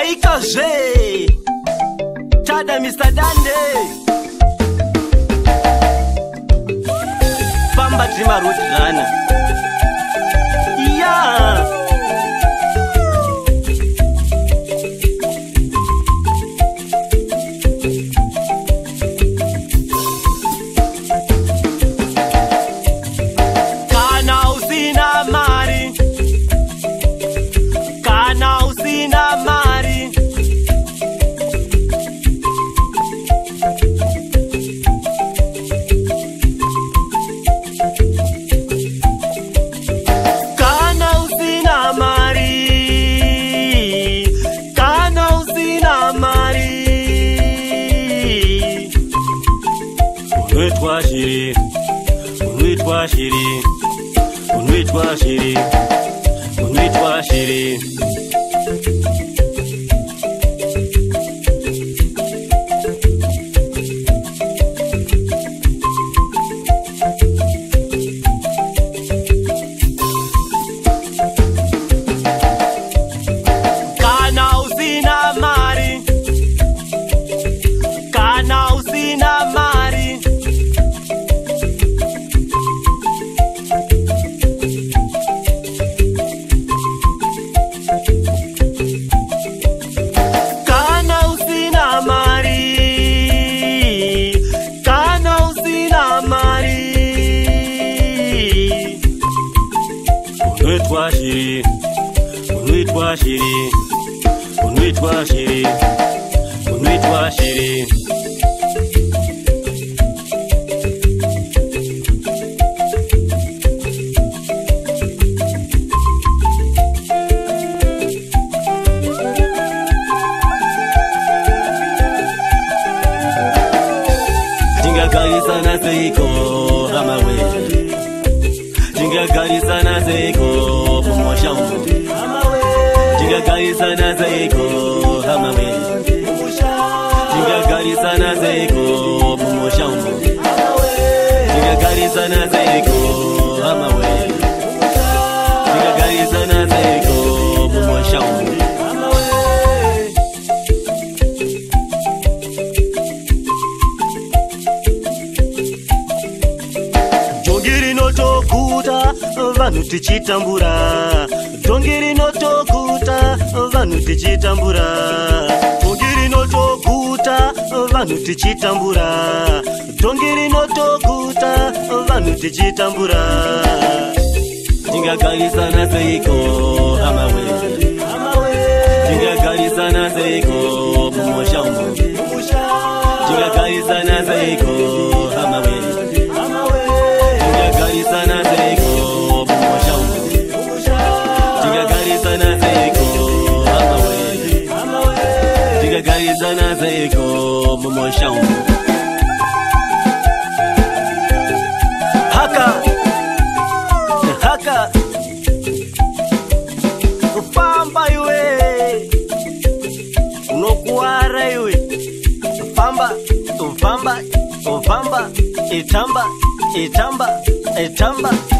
maikazve tada misadande famba dzimarudzana unoitwa shiri unoitwa shiri unoitwa shiri unoitwa shiri, unuitwa shiri. shiri unoitwa shiri unoitwa shiri unoitwa shiri tingagarisana seiko ndingagarisana zeiko kumosha mu ndingagarisana zeiko hamawe ndingagarisana zeiko kumosha mu ndingagarisana zeiko tokuta vanhu tichitambura donge rino tokuta vanhu tichitambura donge rino tokuta vanhu tichitambura donge rino tokuta vanhu tichitambura tingagarisana seiko hamawe zana zeko mumoshau haka haka kufamba iwe unokuwara iwe kufamba kufamba kufamba itamba itamba itamba, itamba.